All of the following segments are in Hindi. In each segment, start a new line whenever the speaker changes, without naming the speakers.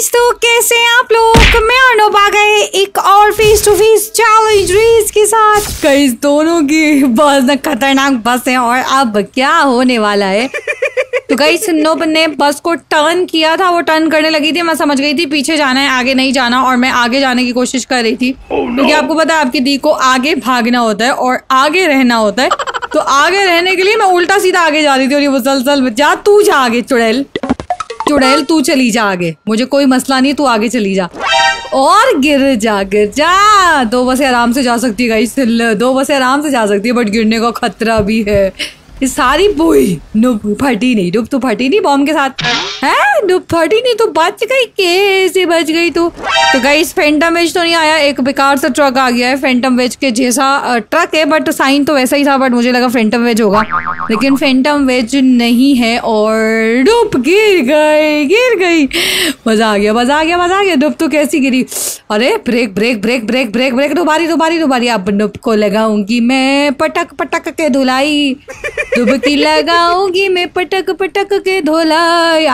गाइस तो कैसे हैं आप लोग? मैं अर्नब आ गए एक और face to face challenge race के साथ। गाइस दोनों की बस न खतरनाक बस है और अब क्या होने वाला है? तो गाइस नोब ने बस को टर्न किया था वो टर्न करने लगी थी मैं समझ गई थी पीछे जाना है आगे नहीं जाना और मैं आगे जाने की कोशिश कर रही थी। क्योंकि आपको पता है आपकी दी को आगे भागना होता है और आगे रहना होता है। तो आगे रहने के लिए मैं उल्टा सीधा आगे जा रही थी और ये मुसलसल जा तू जा आगे चुड़ैल। चुड़ैल तू चली जा आगे। मुझे कोई मसला नहीं तू आगे चली जा। और गिर जा गिर जा। दो बसे आराम से जा सकती है गाइस दो बसे आराम से जा सकती है बट गिरने का खतरा भी है। सारी बुई। नुब, फटी नहीं। नुब तो फटी नहीं बॉम्ब के साथ। है? नुब फटी नहीं तो बच गई कैसे? बच गई तू। तो गई फेंटम वेज तो नहीं आया। एक बेकार सा ट्रक आ गया है फेंटम वेज के जैसा ट्रक है बट साइन तो वैसा ही था बट मुझे लगा फेंटम वेज होगा। लेकिन फेंटम वेज नहीं है और डुब गिर गई गिर गई। मज़ा आ गया, मज़ा आ गया, मज़ा आ गया। डुब तो कैसी गिरी? अरे break break break break break break दोबारी दोबारी दोबारी। अब नुब को लगाऊँगी मैं पटक पटक के धुलाई। डुबकी लगाऊँगी मैं पटक पटक के धोला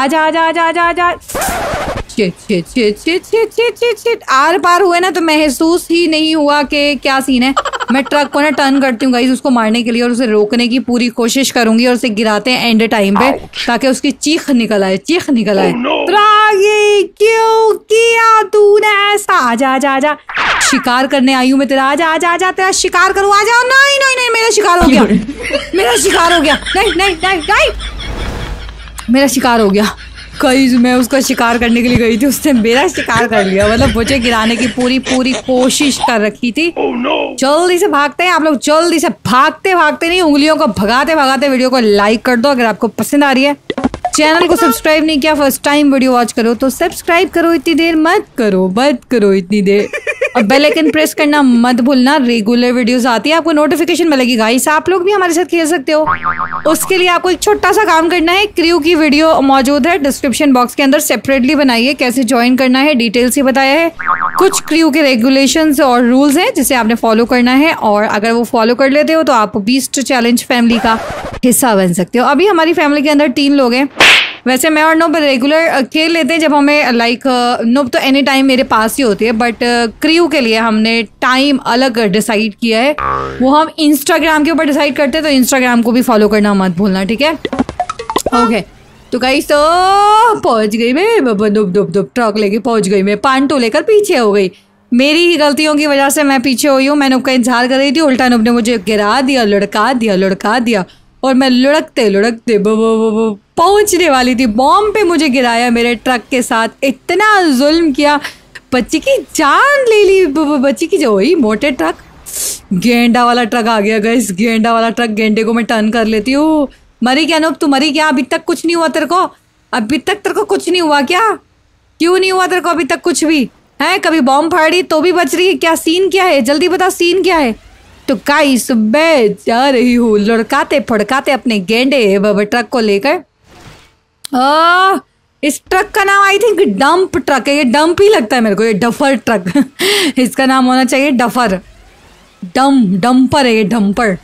आजा आजा आजा आजा आजा। आर पार हुए ना तो महसूस ही नहीं हुआ कि क्या सीन है। मैं ट्रक को ना टर्न करती हूँ गाइस उसको मारने के लिए और उसे रोकने की पूरी कोशिश करूँगी और उसे गिराते हैं एंड टाइम पे ताकि उसकी चीख निकल आए चीख निकल oh आए। oh, no. क्यों किया तूने ऐसा? आजा आजा आजा। शिकार करने आई हूँ मैं तेरा। आजा आजा आजा तेरा शिकार करूँ। आजा। नहीं नहीं नहीं मेरा शिकार हो गया। मेरा शिकार हो गया। नहीं नहीं नहीं नहीं। मेरा शिकार हो गया। कई मैं उसका शिकार करने के लिए गई थी। उसने मेरा शिकार कर लिया। मतलब मुझे गिराने की पूरी पूरी कोशिश कर रखी थी।
Oh no!
जल्दी से भागते हैं आप लोग। जल्दी से भागते भागते नहीं। उंगलियों को भगाते भगाते वीडियो को लाइक कर दो। अगर आपको पसंद आ रही है चैनल को सब्सक्राइब नहीं किया फ़र्स्ट टाइम वीडियो वॉच करो तो सब्सक्राइब करो। इतनी देर मत करो मत करो इतनी देर। और बेल आइकन प्रेस करना मत भूलना रेगुलर वीडियोस आती है, आपको नोटिफिकेशन मिलेगी। गाइस आप लोग भी हमारे साथ खेल सकते हो। उसके लिए आपको एक छोटा सा काम करना है क्रियो की वीडियो मौजूद है डिस्क्रिप्शन बॉक्स के अंदर सेपरेटली बनाइए, कैसे ज्वाइन करना है डिटेल्स ही बताया है। कुछ क्रियो के रेगुलेशन और रूल्स हैं, जिसे आपने फॉलो करना है, और अगर वो फॉलो कर लेते हो तो आप बीस्ट चैलेंज फैमिली का हिस्सा बन सकते हो। अभी हमारी फैमिली के अंदर तीन लोग हैं। वैसे मैं और नोब रेगुलर खेल लेते हैं जब हमें लाइक नोब तो एनी टाइम मेरे पास ही होती है बट क्रियो के लिए हमने टाइम अलग डिसाइड किया है। वो हम इंस्टाग्राम के ऊपर डिसाइड करते हैं तो इंस्टाग्राम को भी फॉलो करना मत भूलना, ठीक है? ओके तो गाइस तो पहुँच गई मैं दुब दुब दुब ट्रक लेके पहुँच गई मैं। पांटो लेकर पीछे हो गई। मेरी ही गलतियों की वजह से मैं पीछे हुई हूँ, मैंने उसका इंतज़ार कर रही थी, उल्टा नुब ने मुझे गिरा दिया लड़का दिया लड़का दिया, और मैं लुढ़कते लुढ़कते पहुँचने वाली थी। बॉम्ब पे मुझे गिराया, मेरे ट्रक के साथ इतना जुल्म किया। बच्ची की जान ले ली बच्ची की जो वही मोटे ट्रक। गेंडा वाला ट्रक आ गया गैस गेंडा वाला ट्रक, गेंडे को मैं टर्न कर लेती हूँ। मरी क्या, नोब, तू मरी क्या? अभी तक कुछ नहीं हुआ तेरे को? अभी तक तेरे को कुछ नहीं हुआ क्या? क्यों नहीं हुआ तेरे को अभी तक कुछ भी? है, कभी बॉम्ब फाड़ी तो भी बच रही है? क्या सीन क्या है? जल्दी बता सीन क्या है? तो गाइस मैं जा रही हूँ। लड़काते फड़काते अपने गेंडे ट्रक को लेकर। आ, इस ट्रक का नाम आई थिंक डंप ट्रक है। ये डंप ही लगता है मेरे को ये डफर ट्रक इसका नाम होना चाहिए डफर डम डंपर है ये डंपर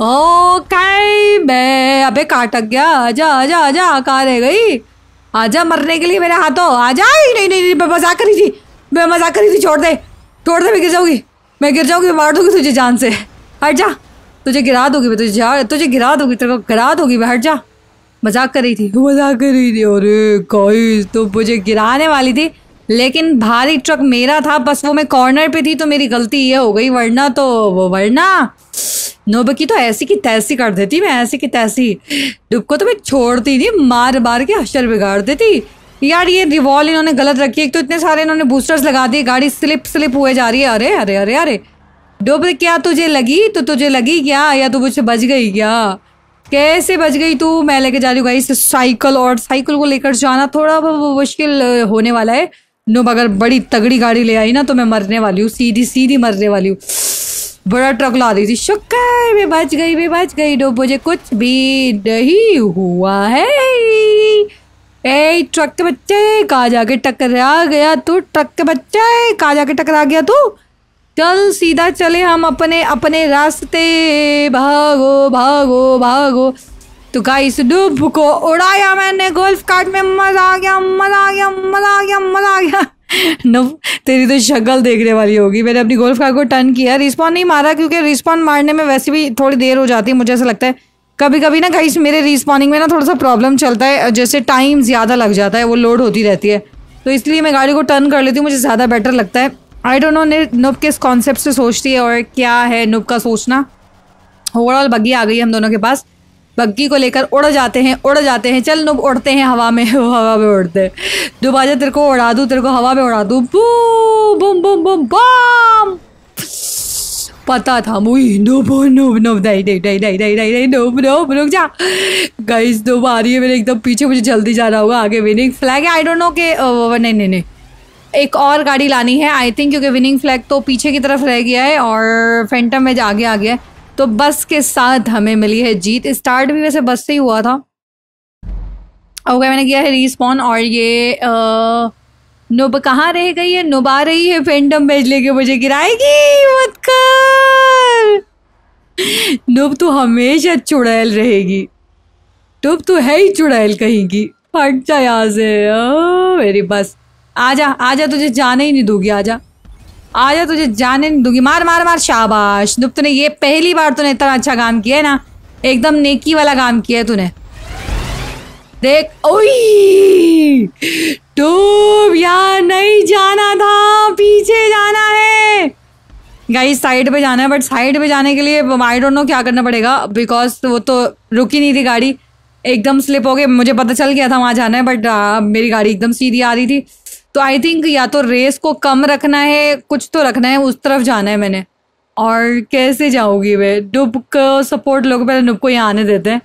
ओके मैं अबे काटक गया। आजा आजा आजा कहाँ रह गई। आजा मरने के लिए मेरे हाथों। आजा ही नहीं नहीं नहीं मैं मज़ाक करी थी। मैं मज़ाक करी थी छोड़ दे। छोड़ दे मैं गिर जाऊँगी। मैं गिर जाऊँगी मार दूँगी तुझे जान से। हट जा। तुझे गिरा दूँगी मैं तुझे तुझे गिरा दूँगी तेरे को गिरा दूँगी मैं। हट जा। मज़ाक कर रही थी। मज़ाक कर रही थी, अरे गाइस तो मुझे गिराने वाली थी, लेकिन भारी ट्रक मेरा था, बस वो मैं कॉर्नर पे थी तो मेरी गलती ये हो गई, वरना तो वो वरना। नोबकी तो ऐसी की तैसी कर देती, मैं ऐसी की तैसी। डुब को तो मैं छोड़ती नहीं, मार मार के हशर बिगाड़ देती। यार, ये रिवॉल्व इन्होंने गलत रखी है तो इतने सारे इन्होंने बूस्टर्स लगा दिए, गाड़ी स्लिप स्लिप हुए जा रही है। अरे अरे अरे अरे, डुब, क्या तुझे लगी? तो तुझे लगी क्या? या तू मुझसे बच गई क्या? कैसे बच गई तू? मैं लेके जा रही हूँ साइकिल और साइकिल को लेकर जाना थोड़ा मुश्किल होने वाला है। नो अगर बड़ी तगड़ी गाड़ी ले आई ना तो मैं मरने वाली हूँ। सीधी सीधी मरने वाली हूँ। बड़ा ट्रक ला रही थी। शुक्र मैं बच गई, मैं बच गई। नो, मुझे कुछ भी नहीं हुआ है। ए ट्रक के बच्चे, कहाँ जाके टकरा गया तू? ट्रक के बच्चे, कहाँ जाके टकरा गया तू? चल सीधा चले हम अपने अपने रास्ते। भागो भागो भागो। तो गाइस डुब को उड़ाया मैंने गोल्फ कार्ट में। मज़ा आ गया, मज़ा आ गया, मज़ा आ गया, मज़ा आ नुब तेरी तो शक्ल देखने वाली होगी। मैंने अपनी गोल्फ कार को टर्न किया। रिस्पॉन नहीं मारा क्योंकि रिस्पॉन मारने में वैसे भी थोड़ी देर हो जाती है। मुझे ऐसा लगता है कभी कभी ना गाइस मेरे रिस्पॉनिंग में ना थोड़ा सा प्रॉब्लम चलता है। जैसे टाइम ज़्यादा लग जाता है, वो लोड होती रहती है। तो इसलिए मैं गाड़ी को टर्न कर लेती हूँ। मुझे ज़्यादा बेटर लगता है। आई डोंट नो नुब किस कॉन्सेप्ट से सोचती है और क्या है नुब का सोचना? ओवरऑल बग्गी आ गई हम दोनों के पास। बग्गी को लेकर उड़ जाते हैं, उड़ जाते हैं। चल नुब उड़ते हैं हवा में हवा में उड़ते दुब आजा तेरे को उड़ा दूँ, तेरे को हवा में उड़ा दूँ। बुम बुम बुम, बम। पता था मुई नुब नुब नुब नहीं नहीं नहीं नहीं नहीं नहीं नहीं नुब नुब रुक जा। गाइस नुब आ रही है मेरे एकदम पीछे, मुझे जल्दी जाना होगा, आगे विनिंग फ्लैग है। आई डोंट नो के नहीं नहीं नहीं। एक और गाड़ी लानी है। आई थिंक क्योंकि विनिंग फ्लैग तो पीछे की तरफ़ रह गया है और फेंटम में आगे आ गया है। तो बस के साथ हमें मिली है जीत। स्टार्ट भी वैसे बस से ही हुआ था। ओके मैंने किया है रीस्पॉन और ये आ, नुब कहाँ रह गई है? नुब आ रही है फेंटम बेच लेके मुझे गिराएगी। मत कर। नुब तो हमेशा चुड़ैल रहेगी। नुब तो है ही चुड़ैल कहीं की। फट जा यहाँ से। मेरी बस। आजा आजा तुझे जाने ही नहीं दूँगी आजा। आजा तुझे जाने नहीं दूँगी। मार मार मार शाबाश। दुप तूने ये पहली बार तूने इतना अच्छा काम किया है ना? एकदम नेकी वाला काम किया है तूने। देख टूब यार नहीं जाना था पीछे जाना है। गाइस साइड पे जाना है बट साइड पे जाने के लिए आई डोंट नो क्या करना पड़ेगा बिकॉज़ वो तो रुकी नहीं थी गाड़ी। एकदम स्लिप हो गई। मुझे पता चल गया था वहाँ जाना है बट आ, मेरी गाड़ी एकदम सीधी आ रही थी। तो आई थिंक या तो रेस को कम रखना है, कुछ तो रखना है, उस तरफ़ जाना है मैंने। और कैसे जाऊँगी मैं? नुब को सपोर्ट लोग पहले नुब को यहाँ आने देते हैं।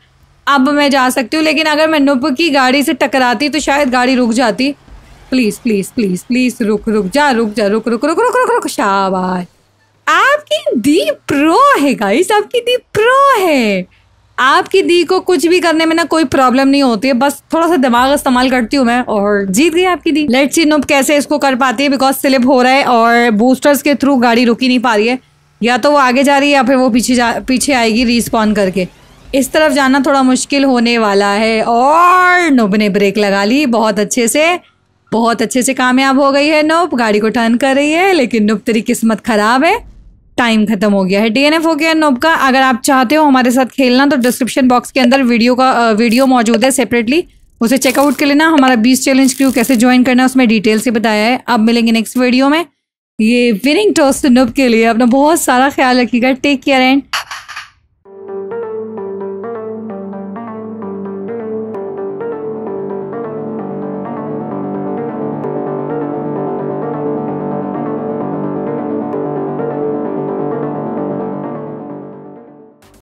अब मैं जा सकती हूँ, लेकिन अगर मैं नुब की गाड़ी से टकराती तो शायद गाड़ी रुक जाती। प्लीज़ प्लीज़ प्लीज़ प्लीज़ रुक रुक जा रुक जा, रुक रुक रुक रुक रुक रुक, शाबाश। आपकी दी प्रो है गाइस आपकी दी प्रो है। आपकी दी को कुछ भी करने में ना कोई प्रॉब्लम नहीं होती है। बस थोड़ा सा दिमाग इस्तेमाल करती हूँ मैं और जीत गई आपकी दी। लेट सी नुब कैसे इसको कर पाती है बिकॉज़ स्लिप हो रहा है और बूस्टर्स के थ्रू गाड़ी रुकी नहीं पा रही है। या तो वो आगे जा रही है या फिर वो पीछे जा, पीछे आएगी रिस्पॉन्ड करके। इस तरफ़ जाना थोड़ा मुश्किल होने वाला है और नुब ने ब्रेक लगा ली। बहुत अच्छे से, बहुत अच्छे से कामयाब हो गई है नुब गाड़ी को टर्न कर रही है, लेकिन नुब तेरी किस्मत खराब है। टाइम खत्म हो गया है। डीएनएफ हो गया नोब का। अगर आप चाहते हो हमारे साथ खेलना तो डिस्क्रिप्शन बॉक्स के अंदर वीडियो का वीडियो मौजूद है सेपरेटली उसे चेकआउट कर लेना हमारा बीस चैलेंज क्रू कैसे ज्वाइन करना है, उसमें डिटेल से बताया है। अब मिलेंगे नेक्स्ट वीडियो में। ये विनिंग टॉस नुब के लिए। अपना बहुत सारा ख्याल रखिएगा। Take care and